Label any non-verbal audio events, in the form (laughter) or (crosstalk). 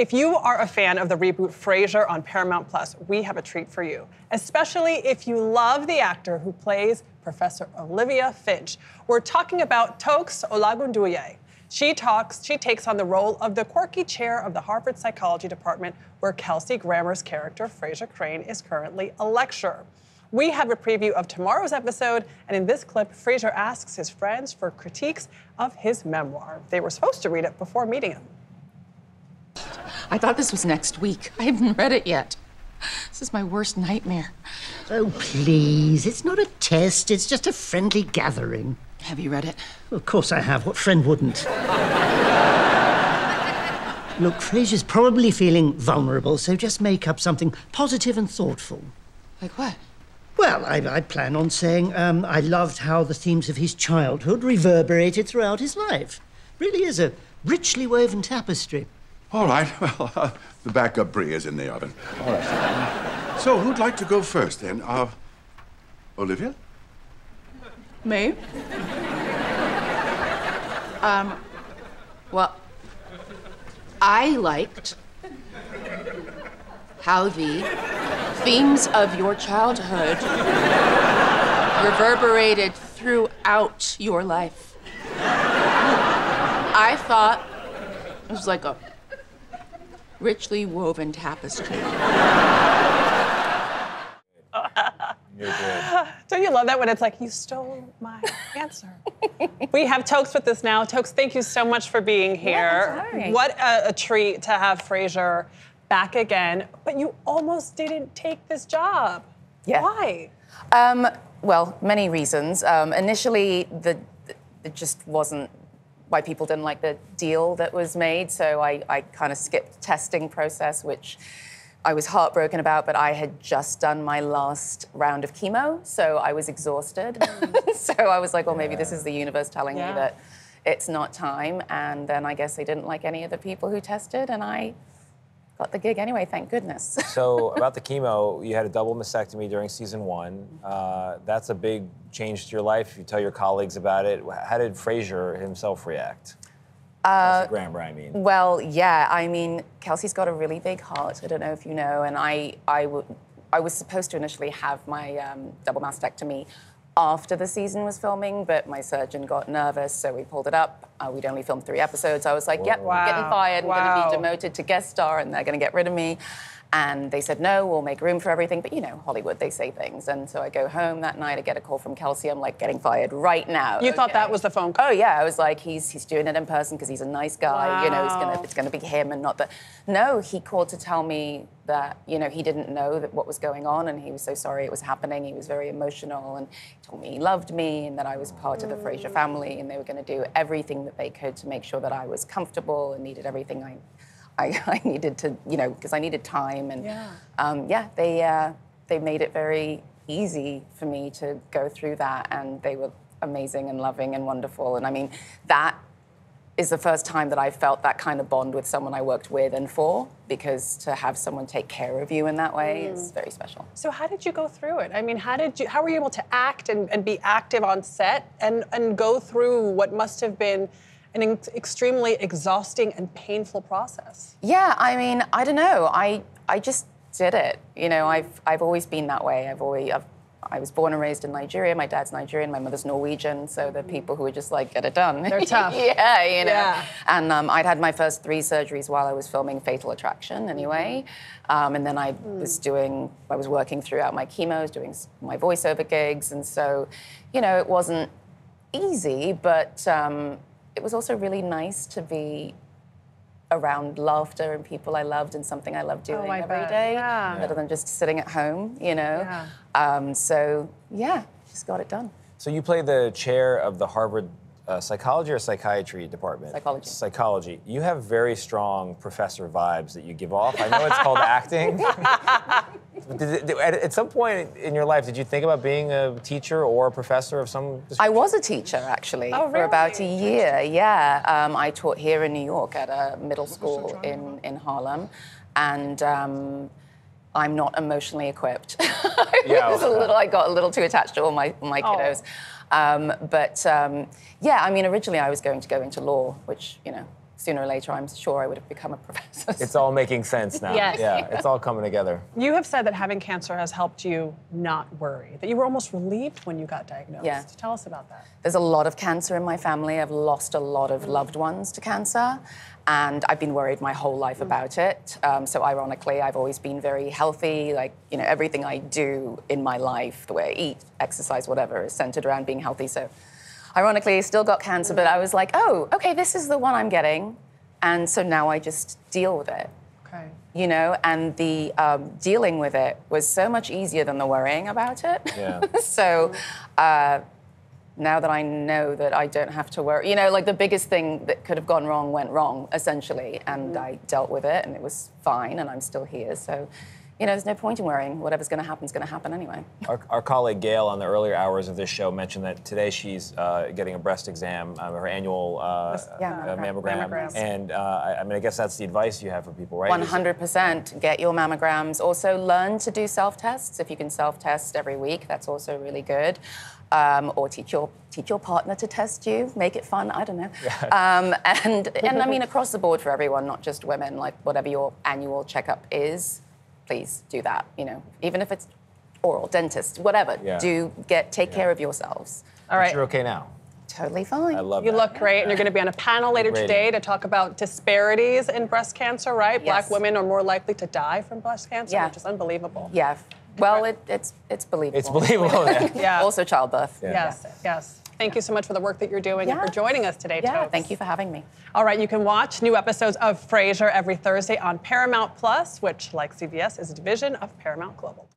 If you are a fan of the reboot Frasier on Paramount Plus, we have a treat for you, especially if you love the actor who plays Professor Olivia Finch. We're talking about Toks Olagundoye. She talks, she takes on the role of the quirky chair of the Harvard Psychology Department, where Kelsey Grammer's character, Frasier Crane, is currently a lecturer. We have a preview of tomorrow's episode, and in this clip, Frasier asks his friends for critiques of his memoir. They were supposed to read it before meeting him. I thought this was next week. I haven't (laughs) read it yet. This is my worst nightmare. Oh, please. It's not a test, it's just a friendly gathering. Have you read it? Of course I have. What friend wouldn't? Look, Frasier's probably feeling vulnerable, so just make up something positive and thoughtful. Like what? Well, I, I plan on saying um, I loved how the themes of his childhood reverberated throughout his life. Really is a richly woven tapestry. All right, (laughs) well, uh, the backup brie is in the oven. All right. So, who'd like to go first then? Uh, Olivia? Me? um, well, I liked how the themes of your childhood reverberated throughout your life. I thought it was like a richly woven tapestry. Don't you love that when it's like, you stole my answer? (laughs) we have Toks with us now. Toks, thank you so much for being here. Yeah, what a, a treat to have Frasier back again. But you almost didn't take this job. Yeah. Why? Um, well, many reasons. Um, initially, the, the, it just wasn't why people didn't like the deal that was made. So I, I kind of skipped testing process, which I was heartbroken about. But I had just done my last round of chemo, so I was exhausted. Mm. (laughs) so I was like, well, maybe this is the universe telling Yeah. me that it's not time. And then I guess they didn't like any of the people who tested, and I got the gig anyway. Thank goodness. (laughs) So about the chemo, you had a double mastectomy during season one. Uh, that's a big change to your life. You tell your colleagues about it. How did Frasier himself react? Uh, Grammer, I mean. Well, yeah. I mean, Kelsey's got a really big heart. I don't know if you know, and I, I, w- I was supposed to initially have my um, double mastectomy after the season was filming, but my surgeon got nervous, so we pulled it up. Uh, we'd only filmed three episodes. I was like, "Yep, I'm getting Wow. fired. I'm going to be demoted to guest star, and they're going to get rid of me." And they said, no, we'll make room for everything. But you know, Hollywood, they say things. And so I go home that night, I get a call from Kelsey. I'm like, getting fired right now. You thought that was the phone call? Oh yeah, I was like, he's he's doing it in person because he's a nice guy. You know, he's gonna, it's gonna be him and not the. No, he called to tell me that you know he didn't know that what was going on and he was so sorry it was happening. He was very emotional and he told me he loved me and that I was part of the Frasier family and they were going to do everything that they could to make sure that I was comfortable and needed everything I. I, (laughs) I needed to, you know, because I needed time, and Yeah. um, yeah, they uh, they made it very easy for me to go through that, and they were amazing and loving and wonderful. And I mean, that is the first time that I felt that kind of bond with someone I worked with and for, because to have someone take care of you in that way is very special. So how did you go through it? I mean, how did you? How were you able to act and, and be active on set and and go through what must have been an ex- extremely exhausting and painful process? Yeah, I mean, I don't know. I I just did it. You know, I've I've always been that way. I've always I've, I was born and raised in Nigeria. My dad's Nigerian. My mother's Norwegian. So the people who are just like get it done. They're (laughs) tough. yeah, you know. Yeah. And um, I'd had my first three surgeries while I was filming Fatal Attraction. Anyway, um, and then I was doing I was working throughout my chemos, doing my voiceover gigs, and so, you know, it wasn't easy, but um, it was also really nice to be around laughter and people I loved and something I loved doing Oh, I every bet. day, Yeah. rather than just sitting at home, you know. Yeah. Um, so yeah, just got it done. So you play the chair of the Harvard uh, psychology or psychiatry department? Psychology. Psychology. You have very strong professor vibes that you give off. I know it's called acting. (laughs) Did did- at, at some point in your life, did you think about being a teacher or a professor of some? I was a teacher actually Oh, for about a year. Yeah, um, I taught here in New York at a middle school in in Harlem, and. Um, I'm not emotionally equipped. (laughs) I Yeah. was a little. I got a little too attached to all my my kiddos. Um, but um, yeah, I mean, originally I was going to go into law, which you know sooner or later, I'm sure I would have become a professor. It's all making sense now. (laughs) Yes. Yeah, it's all coming together. You have said that having cancer has helped you not worry, that you were almost relieved when you got diagnosed. Yeah. Tell us about that. There's a lot of cancer in my family. I've lost a lot of loved ones to cancer, and I've been worried my whole life about it. Um, so, ironically, I've always been very healthy. Like, you know, everything I do in my life, the way I eat, exercise, whatever, is centered around being healthy. So, ironically, still got cancer, but I was like, oh, okay, this is the one I'm getting. And so now I just deal with it Okay. you know, and the um, dealing with it was so much easier than the worrying about it. Yeah. (laughs) so uh, now that I know that I don't have to worry, you know, like the biggest thing that could have gone wrong went wrong, essentially, and I dealt with it, and it was fine, and I'm still here. So, you know, there's no point in worrying. Whatever's going to happen is going to happen anyway. Our, our colleague Gayle on the earlier hours of this show mentioned that today she's uh, getting a breast exam, um, her annual uh, Yeah, uh, mammogram. mammogram. Mammogram. And uh, I, I mean, I guess that's the advice you have for people, right? 100% get your mammograms. Also, learn to do self tests. If you can self test every week, that's also really good. Um, or teach your teach your partner to test you. Make it fun. I don't know. Um, and and I mean (laughs) across the board for everyone, not just women. Like whatever your annual checkup is, please do that. You know, even if it's oral, dentist, whatever. Yeah. Do get take care of yourselves. All But right. You're okay now. Totally fine. I love You that. look great, and you're going to be on a panel later Great. today to talk about disparities in breast cancer, right? Black women are more likely to die from breast cancer, Yeah. which is unbelievable. Yeah. Well, it, it's it's believable. It's believable. yeah. (laughs) Yeah. Also childbirth. Yes, yes. Thank you so much for the work that you're doing and for joining us today, Yeah. Tobes. Thank you for having me. All right, you can watch new episodes of Frasier every Thursday on Paramount Plus, which, like CBS, is a division of Paramount Global.